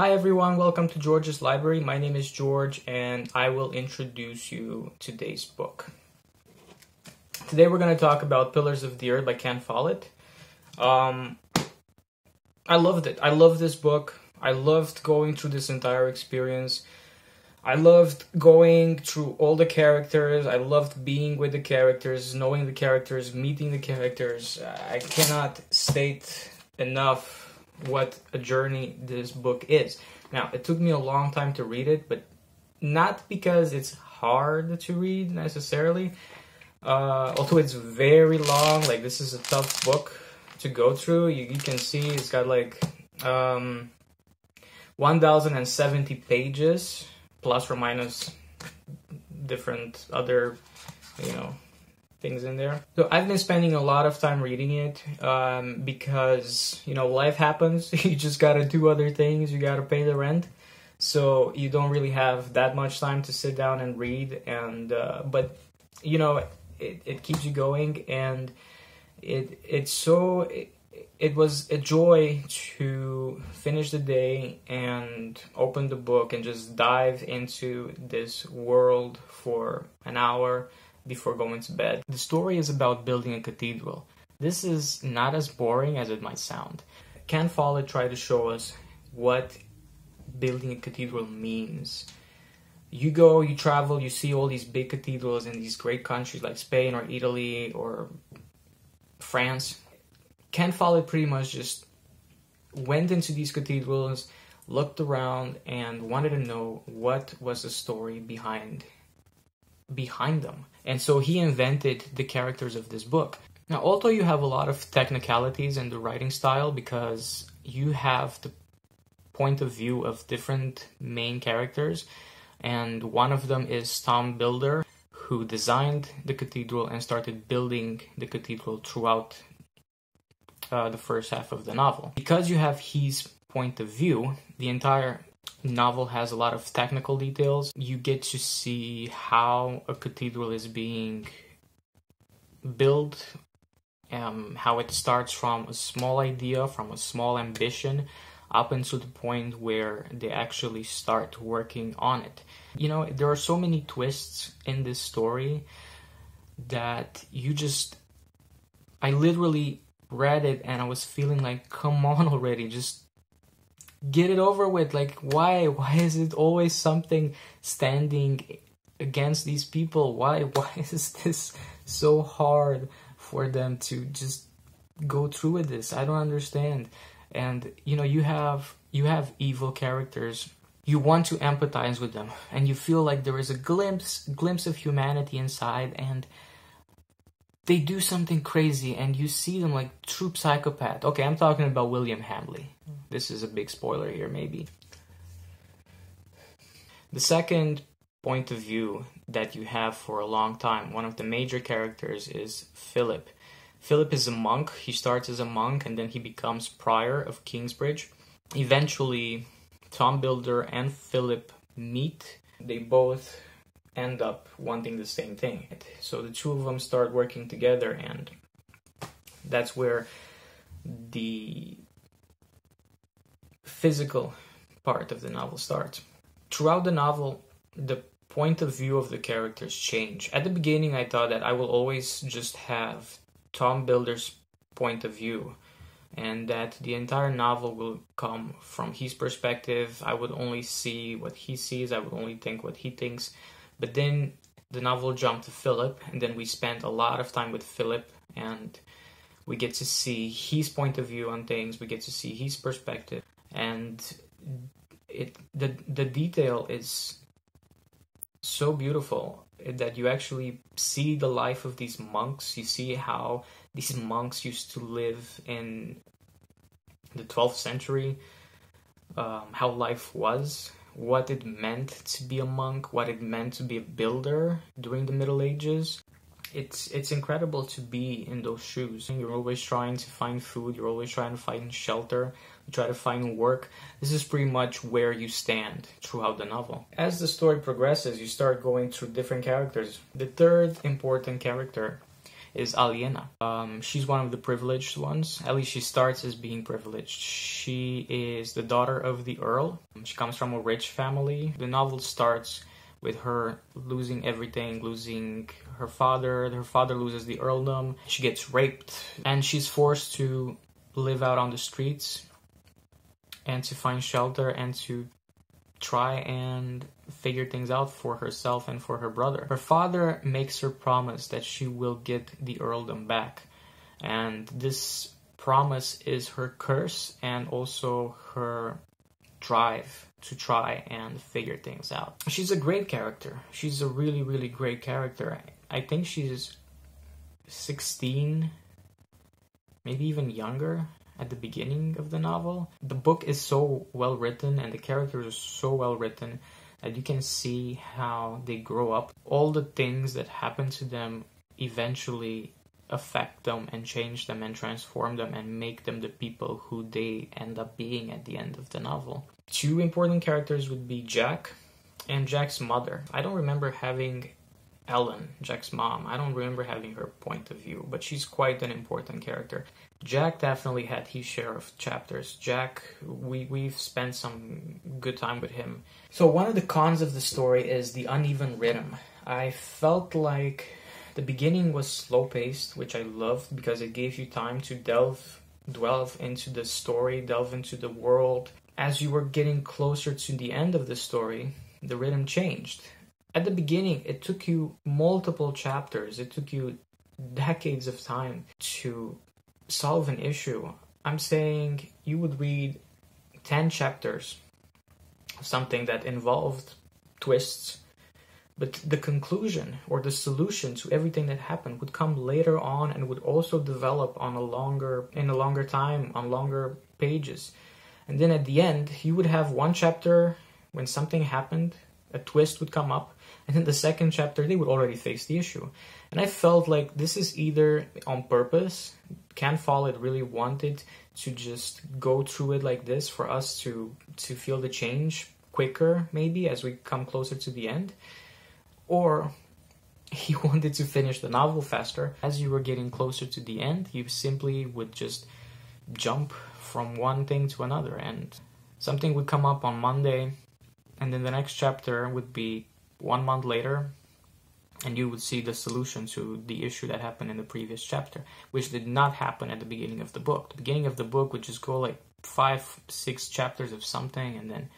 Hi everyone, welcome to George's Library. My name is George and I will introduce you today's book. Today we're going to talk about Pillars of the Earth by Ken Follett. Um, I loved it. I loved this book. I loved going through this entire experience. I loved going through all the characters. I loved being with the characters, knowing the characters, meeting the characters. I cannot state enough what a journey this book is. Now, it took me a long time to read it, but not because it's hard to read necessarily. Uh, although it's very long, like this is a tough book to go through. You, you can see it's got like um, 1070 pages, plus or minus different other, you know, things in there. So I've been spending a lot of time reading it um, because you know life happens. you just gotta do other things. You gotta pay the rent, so you don't really have that much time to sit down and read. And uh, but you know it, it keeps you going, and it it's so. It, it was a joy to finish the day and open the book and just dive into this world for an hour before going to bed. The story is about building a cathedral. This is not as boring as it might sound. Ken Follett tried to show us what building a cathedral means. You go, you travel, you see all these big cathedrals in these great countries like Spain or Italy or France. Ken Follett pretty much just went into these cathedrals, looked around, and wanted to know what was the story behind behind them. And so he invented the characters of this book. Now, although you have a lot of technicalities in the writing style because you have the point of view of different main characters, and one of them is Tom Builder, who designed the cathedral and started building the cathedral throughout uh, the first half of the novel. Because you have his point of view, the entire novel has a lot of technical details. You get to see how a cathedral is being built, um, how it starts from a small idea, from a small ambition, up until the point where they actually start working on it. You know, there are so many twists in this story that you just. I literally read it and I was feeling like, come on already, just get it over with like why why is it always something standing against these people? Why why is this so hard for them to just go through with this? I don't understand. And you know you have you have evil characters. You want to empathize with them and you feel like there is a glimpse glimpse of humanity inside and they do something crazy and you see them like true psychopath. Okay, I'm talking about William Hamleigh. This is a big spoiler here, maybe. The second point of view that you have for a long time, one of the major characters is Philip. Philip is a monk. He starts as a monk and then he becomes prior of Kingsbridge. Eventually, Tom Builder and Philip meet. They both end up wanting the same thing. So the two of them start working together, and that's where the physical part of the novel starts. Throughout the novel, the point of view of the characters change. At the beginning, I thought that I will always just have Tom Builder's point of view and that the entire novel will come from his perspective. I would only see what he sees, I would only think what he thinks. But then the novel jumped to Philip, and then we spent a lot of time with Philip, and we get to see his point of view on things. We get to see his perspective, and it the the detail is so beautiful that you actually see the life of these monks. You see how these monks used to live in the 12th century, um, how life was, what it meant to be a monk, what it meant to be a builder during the Middle Ages. It's it's incredible to be in those shoes. You're always trying to find food, you're always trying to find shelter, you try to find work. This is pretty much where you stand throughout the novel. As the story progresses, you start going through different characters. The third important character is Aliena. Um, she's one of the privileged ones. At least she starts as being privileged. She is the daughter of the Earl. She comes from a rich family. The novel starts with her losing everything, losing her father. Her father loses the earldom. She gets raped, and she's forced to live out on the streets and to find shelter and to try and figure things out for herself and for her brother. Her father makes her promise that she will get the earldom back. And this promise is her curse and also her drive to try and figure things out. She's a great character. She's a really, really great character. I think she's 16, maybe even younger at the beginning of the novel. The book is so well written and the characters are so well written that you can see how they grow up. All the things that happen to them eventually affect them and change them and transform them and make them the people who they end up being at the end of the novel. Two important characters would be Jack and Jack's mother. I don't remember having Ellen, Jack's mom. I don't remember having her point of view, but she's quite an important character. Jack definitely had his share of chapters. Jack, we we've spent some good time with him. So one of the cons of the story is the uneven rhythm. I felt like the beginning was slow paced, which I loved because it gave you time to delve delve into the story, delve into the world. As you were getting closer to the end of the story, the rhythm changed at the beginning, it took you multiple chapters, it took you decades of time to solve an issue. I'm saying you would read 10 chapters of something that involved twists, but the conclusion or the solution to everything that happened would come later on and would also develop on a longer in a longer time on longer pages. And then at the end, you would have one chapter when something happened, a twist would come up, and in the second chapter, they would already face the issue. And I felt like this is either on purpose, Ken Follett really wanted to just go through it like this for us to to feel the change quicker, maybe as we come closer to the end, or he wanted to finish the novel faster. As you were getting closer to the end, you simply would just jump from one thing to another, and something would come up on Monday, and then the next chapter would be one month later and you would see the solution to the issue that happened in the previous chapter, which did not happen at the beginning of the book. The beginning of the book would just go like five, six chapters of something, and then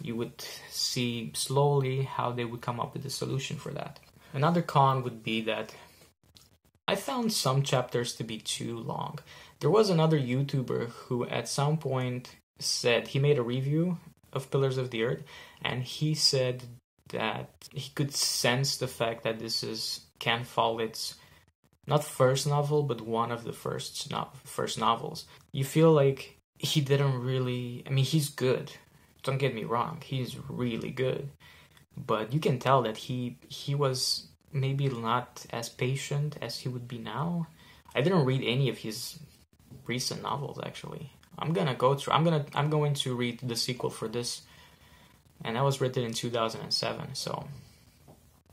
you would see slowly how they would come up with a solution for that. Another con would be that I found some chapters to be too long. There was another YouTuber who, at some point, said he made a review of Pillars of the Earth, and he said that he could sense the fact that this is Ken Follett's not first novel, but one of the first no- first novels. You feel like he didn't really. I mean, he's good. Don't get me wrong, he's really good, but you can tell that he he was maybe not as patient as he would be now. I didn't read any of his recent novels actually. I'm gonna go through. I'm gonna. I'm going to read the sequel for this and that was written in 2007 so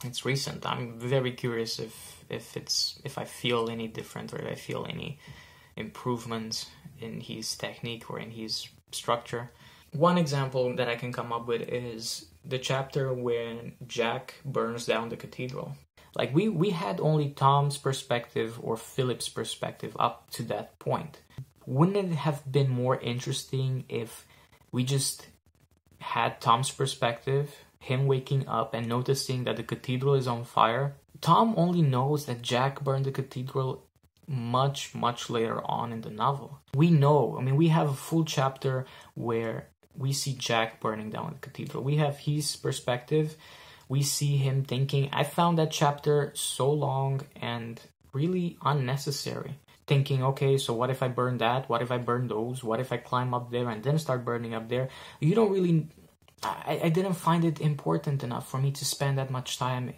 it's recent i'm very curious if if it's if i feel any different or if i feel any improvements in his technique or in his structure one example that i can come up with is the chapter when jack burns down the cathedral like we we had only tom's perspective or philip's perspective up to that point wouldn't it have been more interesting if we just had Tom's perspective, him waking up and noticing that the cathedral is on fire. Tom only knows that Jack burned the cathedral much, much later on in the novel. We know, I mean, we have a full chapter where we see Jack burning down the cathedral. We have his perspective. We see him thinking. I found that chapter so long and really unnecessary thinking, okay, so what if I burn that? What if I burn those? What if I climb up there and then start burning up there? You don't really. I, I didn't find it important enough for me to spend that much time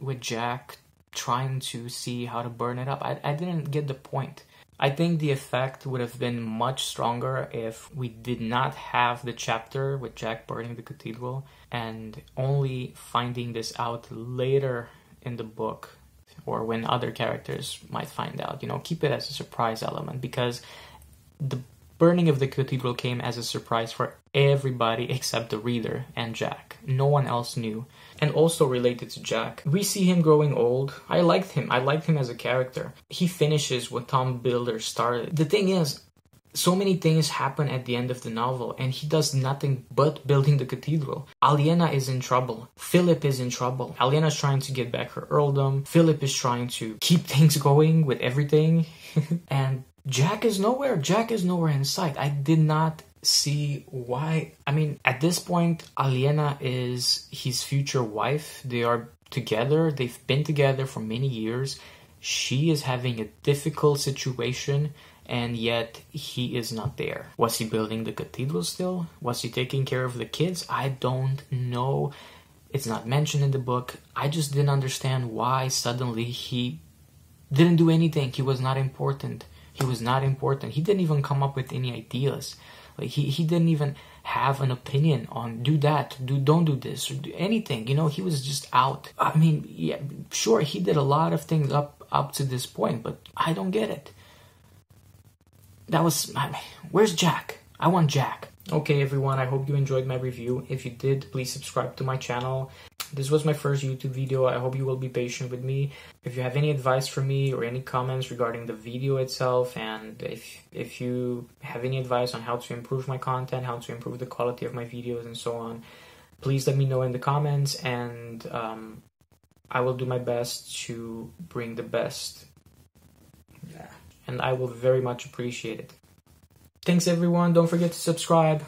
with Jack trying to see how to burn it up. I, I didn't get the point. I think the effect would have been much stronger if we did not have the chapter with Jack burning the cathedral and only finding this out later in the book or when other characters might find out. You know, keep it as a surprise element because the burning of the cathedral came as a surprise for everybody except the reader and Jack. No one else knew. And also related to Jack, we see him growing old. I liked him. I liked him as a character. He finishes what Tom Builder started. The thing is, so many things happen at the end of the novel, and he does nothing but building the cathedral. Aliena is in trouble. Philip is in trouble. Aliena's trying to get back her earldom. Philip is trying to keep things going with everything. and Jack is nowhere. Jack is nowhere in sight. I did not see why. I mean, at this point, Aliena is his future wife. They are together. They've been together for many years. She is having a difficult situation and yet he is not there. Was he building the cathedral still? Was he taking care of the kids? I don't know. It's not mentioned in the book. I just didn't understand why suddenly he didn't do anything. He was not important. He was not important. He didn't even come up with any ideas. Like he, he didn't even have an opinion on do that, do don't do this or do anything. You know, he was just out. I mean, yeah, sure he did a lot of things up up to this point, but I don't get it that was my where's Jack? I want Jack. Okay, everyone, I hope you enjoyed my review. If you did, please subscribe to my channel. This was my first YouTube video. I hope you will be patient with me. If you have any advice for me or any comments regarding the video itself, and if if you have any advice on how to improve my content, how to improve the quality of my videos, and so on, please let me know in the comments, and um, I will do my best to bring the best Yeah. and I will very much appreciate it. Thanks everyone. Don't forget to subscribe.